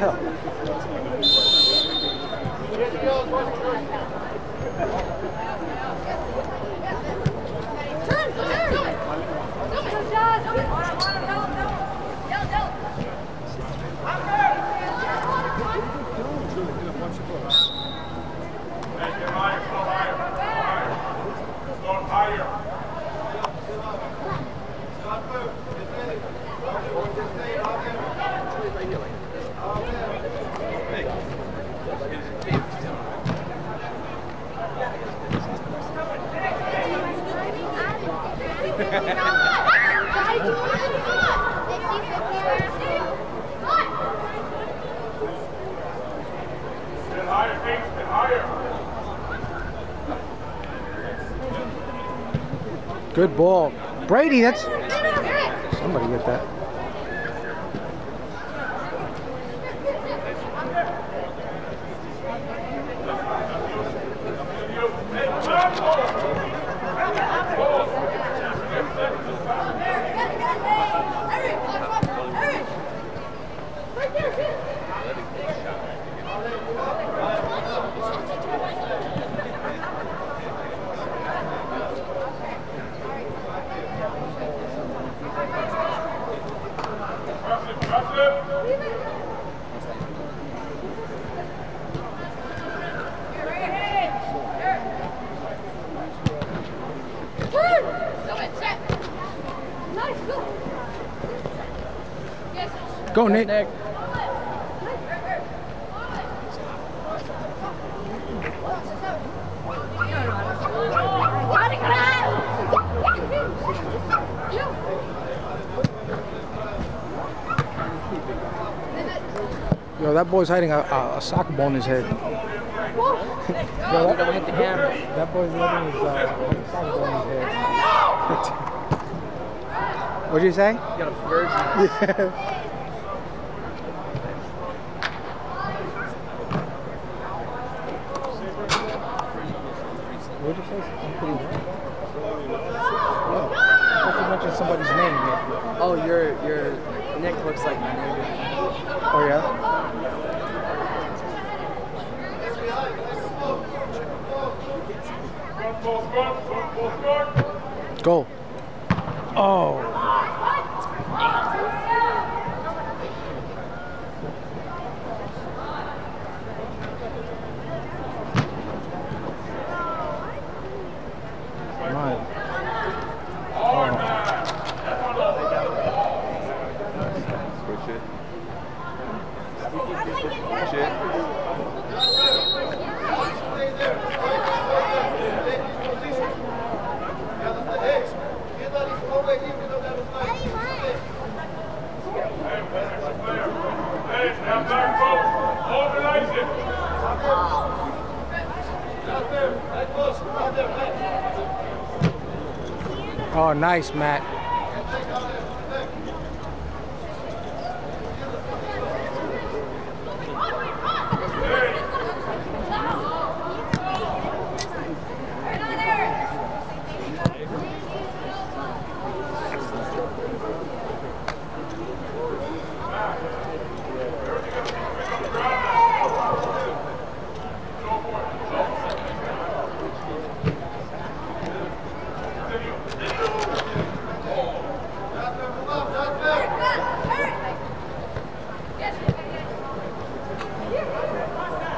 hell? Good ball. Brady, that's somebody get that. Go, Nick. Yo, that boy's hiding a, a, a soccer ball in his head. Yo, that, Don't hit the camera. that boy's letting his uh, soccer ball in his head. What'd you say? You got a virgin. Yeah. What'd you say? I'm pretty Yeah. I thought you mentioned somebody's name. yeah. Oh, your your Nick looks like my neighbor. Oh yeah. Go. Oh. Oh, nice, Matt.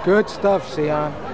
Good stuff, Sion.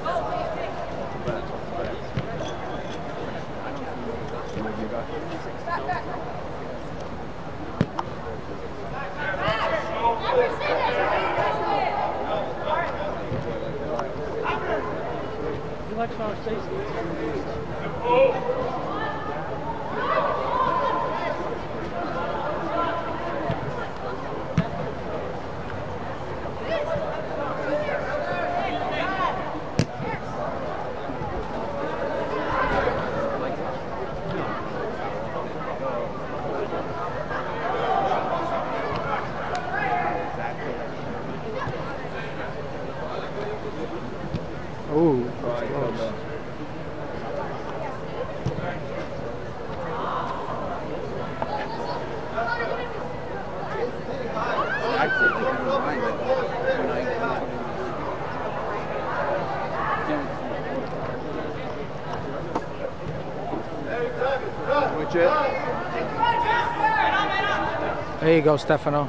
You go, Stefano.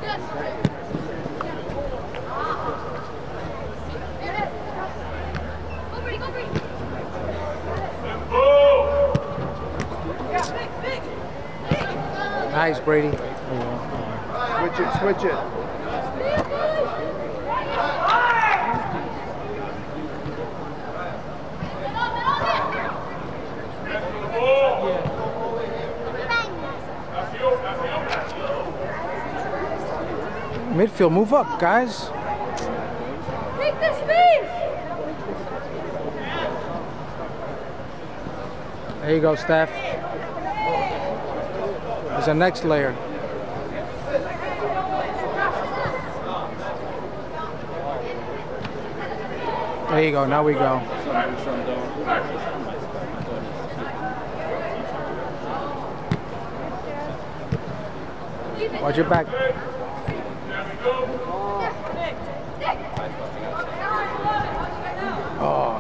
Nice, Brady. Switch it, switch it. Midfield, move up, guys. Take the space! There you go, Steph. There's a next layer. There you go, now we go. Watch your back. Oh.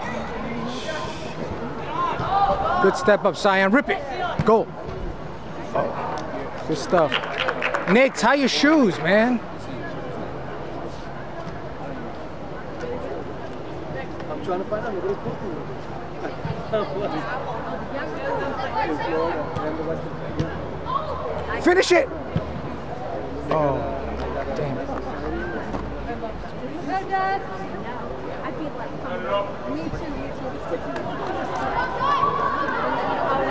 Good step up, Cyan. Rip it. Go. Oh, good stuff. Nick, tie your shoes, man. I'm trying to find out. Finish it. Oh, damn it. Well done. I feel like Me too, me too. No,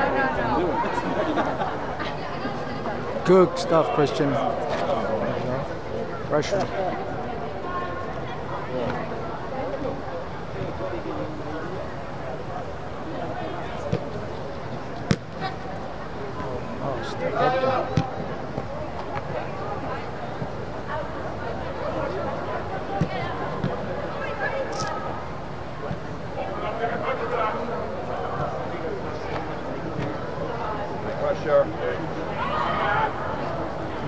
no, no. Good stuff, Christian. There. Pressure. Oh, step up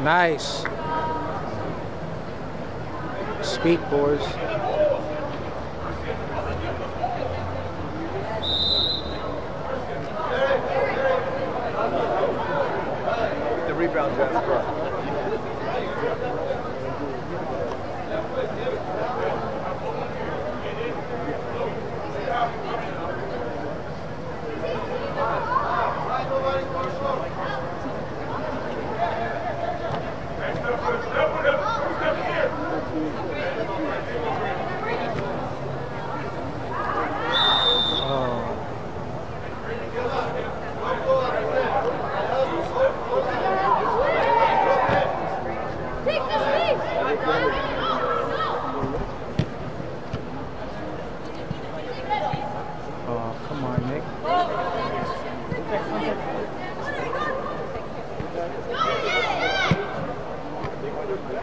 Nice. Speed, boys. The rebound, Jasper. Vai,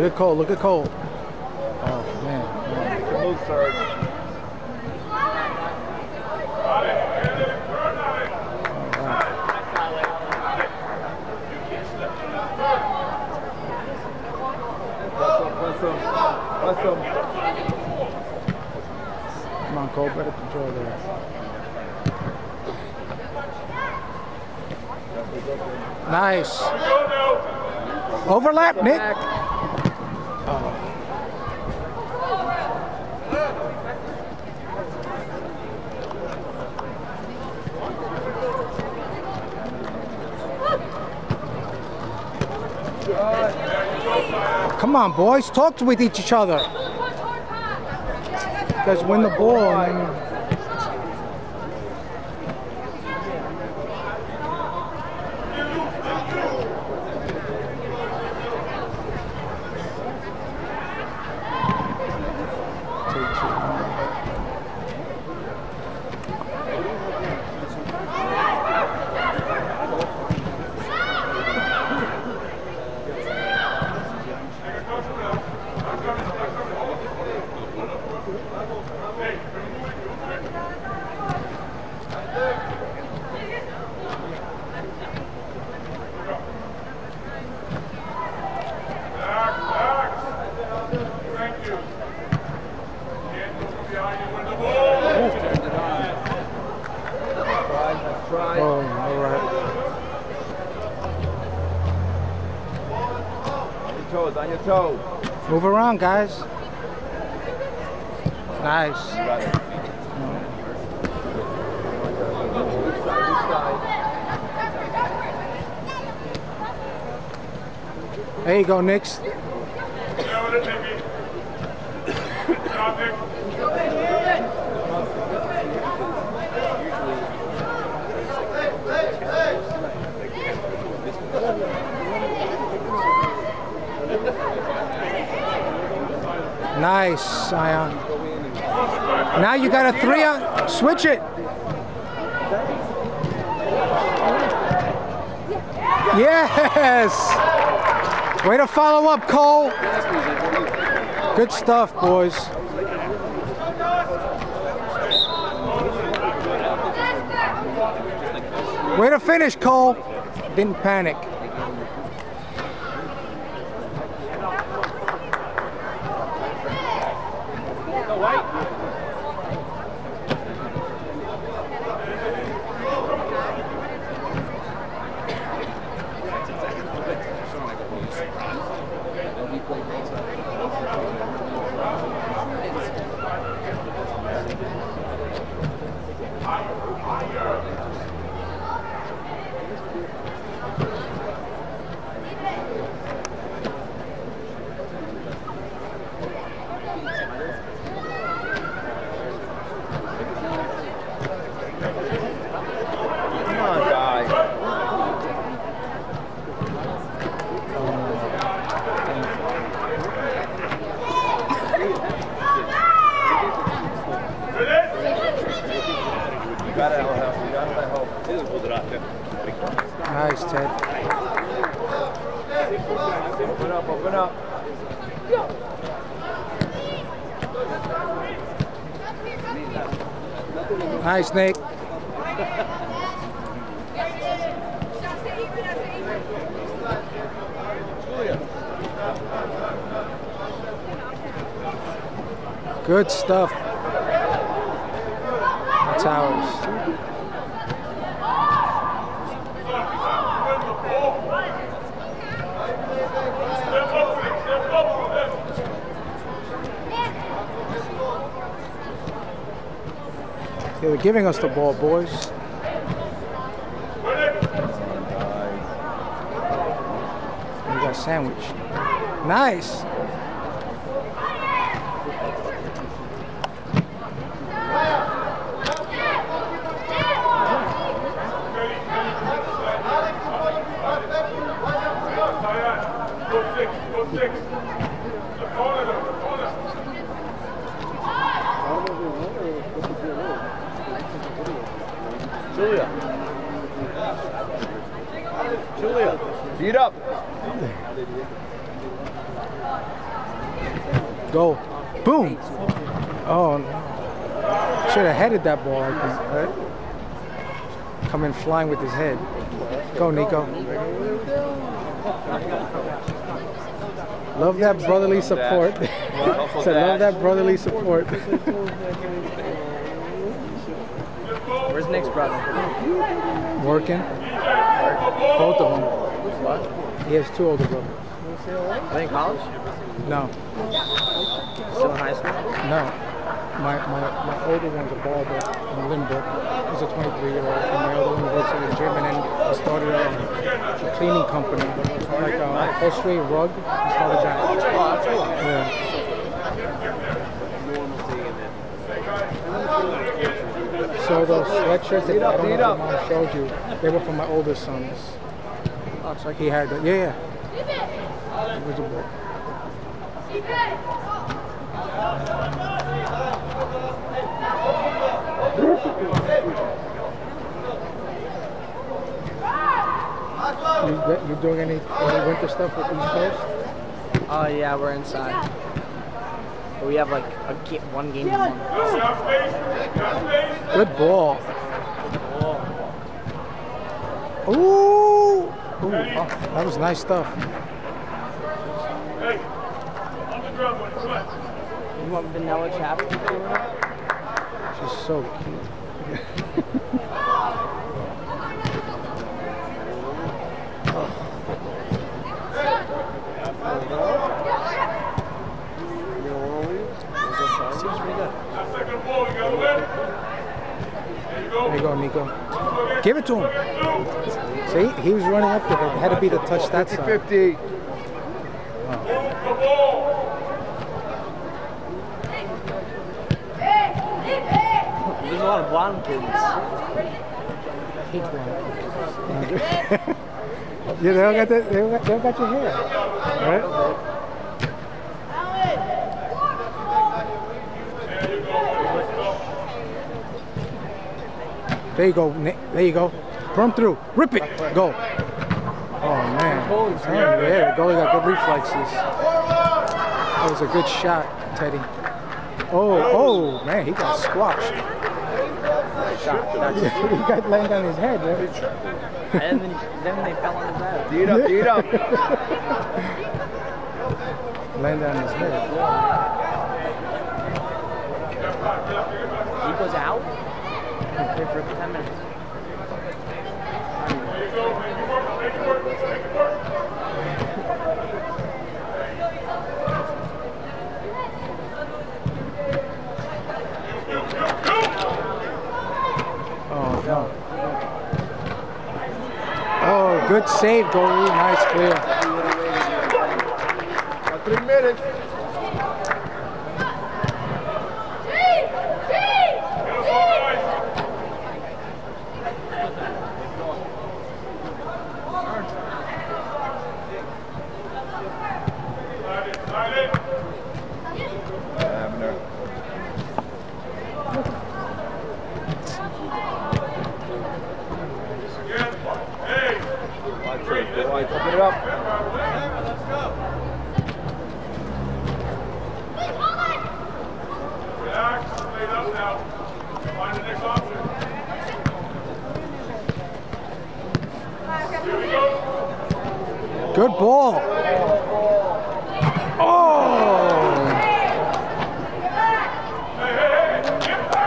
Look at Cole. Look at Cole. Oh man. Come on, Cole. Better control there. Nice. Overlap, Nick. Oh. Come on, boys. Talk with each other. You guys win the ball your toes. Move around, guys. Nice. There you go, Knicks. Nice. Now you got a three on. Switch it. Yes. Way to follow up, Cole. Good stuff, boys. Way to finish, Cole. Didn't panic. Come on, guy. You got it, Alejandro. You got it, I hope. Nice, Ted. Open up, open up. Nice, Nate. Good stuff. That's Yeah, they're giving us the ball, boys. We got sandwich. Nice. Julia. Julia. Feet up. Go. Boom. Oh, no. Should have headed that ball, right? Come in flying with his head. Go, Nico. Love that brotherly support. Said love that brotherly support. Where's Nick's brother? Working. Both of them. He has two older brothers. Are they in college? No, Still in high school? no. My, my, my older one's a barber in Lynbrook. He's a 23 year old. And my other one works at the gym and then he started a, a cleaning company, like a upholstery rug. He started that. Oh. Yeah. So those sweatshirts that I don't know mom showed you, they were from my oldest sons. Oh, it's like He had, the, yeah, yeah. It was a boy. You, you doing any, any winter stuff with East Coast? Oh yeah, we're inside. But we have like a ga- one game a month. Good ball. Ooh. Ooh. Oh, that was nice stuff. You want vanilla chapstick? She's so cute. Seems pretty good. There you go, Nico. Give it to him. See, he was running up there. It had to be the touch that side. 50. There's a lot of blonde kids. Hate blonde. yeah, they all got that. They all got, they all got your hair, right? There you go. Nick. There you go. Burn through. Rip it. Go. Oh man. I'm you, Yeah, the goalie got good reflexes. That was a good shot, Teddy. Oh, oh man, he got squashed. He got landed on his head. Man. And then, then they fell on his head. Beat up, beat up. Landed on his head. He goes out. He played for 10 minutes. Oh no. Oh, good save, goalie. Nice clear. Got three minutes. Abner. Watch it, boy. Open it up. Relax, laid up now. Find the next option. Here we go. Good ball. Oh.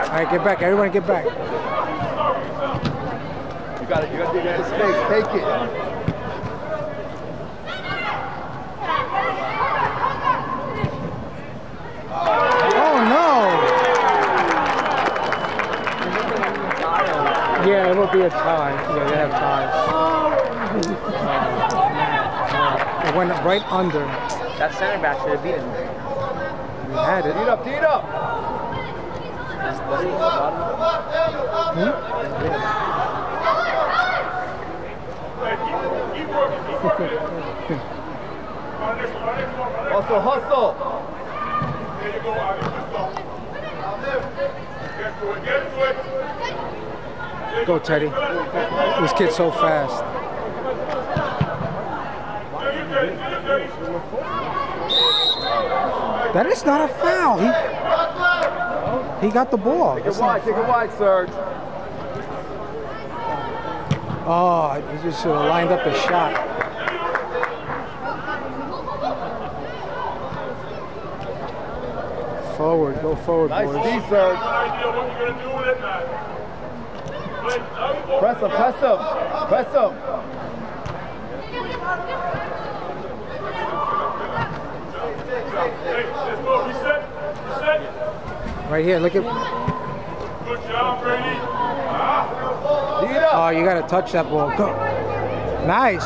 All right, get back. Everyone get back. You got it. You got, you got the space. Take it. Oh no. Yeah, it'll be a tie. Yeah, they have ties. It went right under. That center back should have beat him. We had it. Beat up, beat up. That's, that's the bottom. Keep working, keep working. Find the next one, next one, brother. Hustle, hustle. There you go, Ali. Let's go. Get to it, get to. Go, Teddy. This kid's so fast. That is not a foul. He he got the ball. Take it wide, take it wide, Serge. Oh, he just should have lined up a shot. Forward, go forward, Nice boys. D, Serge. What you're gonna do with it, man. Play, now you go. Press him, press him, press him. Hey, let's go. Reset, reset. Right here, look at. Good job, Brady. Ah, Oh, you got to touch that ball. Go. Nice.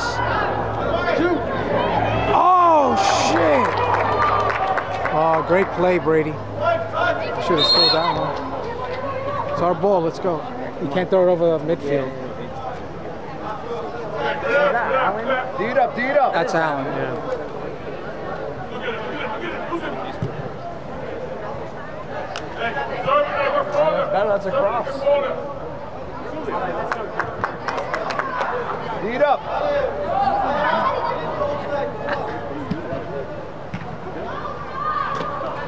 Oh shit! Oh, great play, Brady. Should have scored that one. It's our ball. Let's go. You can't throw it over the midfield. Allen? Beat up, beat up. That's Allen. Yeah. look at it, look at it, look at it, look at it. Hey, third man, Better, that's a cross. Beat up.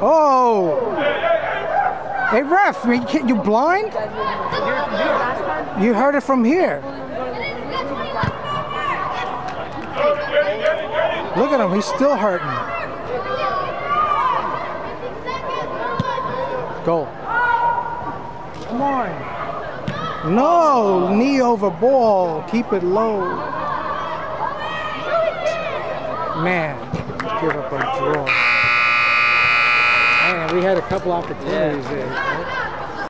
Oh! Hey, ref, you, you blind? You heard it from here. Look at him, he's still hurting. Go. Come on. No, knee over ball. Keep it low. Man, give up a draw. Man, we had a couple opportunities there.